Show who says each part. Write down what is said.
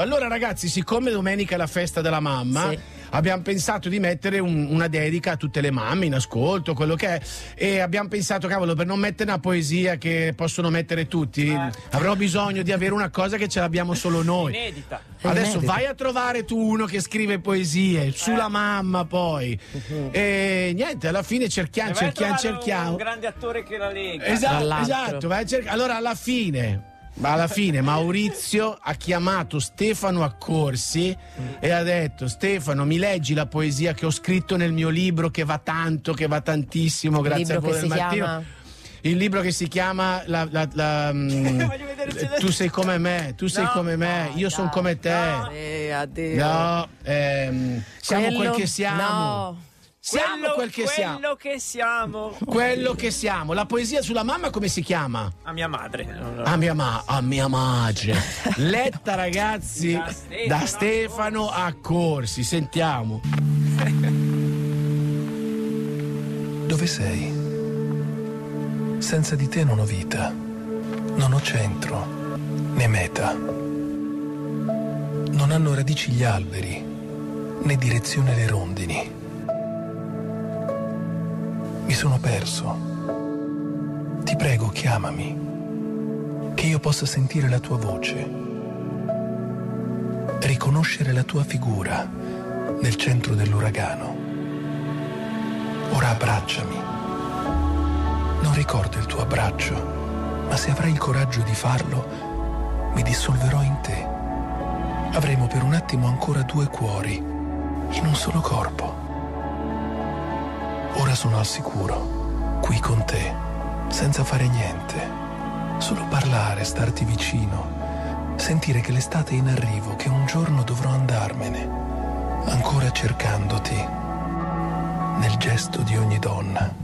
Speaker 1: Allora ragazzi, siccome domenica è la festa della mamma,
Speaker 2: Sì.
Speaker 1: abbiamo pensato di mettere un- una dedica a tutte le mamme in ascolto, quello che è. E abbiamo pensato, cavolo, per non mettere una poesia che possono mettere tutti, avrò bisogno di avere una cosa che ce l'abbiamo solo noi.
Speaker 3: Inedita.
Speaker 1: Adesso
Speaker 2: Inedita.
Speaker 1: vai a trovare tu uno che scrive poesie sulla mamma poi. E niente, alla fine cerchiamo, cerchiamo, cerchiamo.
Speaker 3: Un grande attore che la lega.
Speaker 1: Esatto, esatto. vai a cerca- Allora, alla fine. Ma Alla fine Maurizio ha chiamato Stefano Accorsi e ha detto Stefano mi leggi la poesia che ho scritto nel mio libro che va tanto, che va tantissimo, grazie
Speaker 2: libro
Speaker 1: a voi del mattino.
Speaker 2: chiama?
Speaker 1: Il libro che si chiama la- la- la, mm, Tu sei come me, tu sei
Speaker 3: No,
Speaker 1: come me, io sono come te.
Speaker 2: Eh, addio.
Speaker 1: No, ehm, siamo quel
Speaker 2: Quello-
Speaker 1: che siamo.
Speaker 2: No.
Speaker 1: Siamo
Speaker 3: quello,
Speaker 1: quel che siamo.
Speaker 3: quello che siamo.
Speaker 1: Quello che siamo. La poesia sulla mamma come si chiama?
Speaker 3: A mia madre.
Speaker 1: A mia, ma- a mia madre. Letta ragazzi
Speaker 3: Da Stefano
Speaker 1: da Stefano Accorsi. Sentiamo.
Speaker 4: Dove sei? Senza di te non ho vita, non ho centro, né meta. Non hanno radici gli alberi, né direzione le rondini. Mi sono perso. Ti prego, chiamami, che io possa sentire la tua voce, riconoscere la tua figura nel centro dell'uragano. Ora abbracciami. Non ricordo il tuo abbraccio, ma se avrai il coraggio di farlo, mi dissolverò in te. Avremo per un attimo ancora due cuori, in un solo corpo. Ora sono al sicuro, qui con te, senza fare niente, solo parlare, starti vicino, sentire che l'estate è in arrivo, che un giorno dovrò andarmene, ancora cercandoti nel gesto di ogni donna.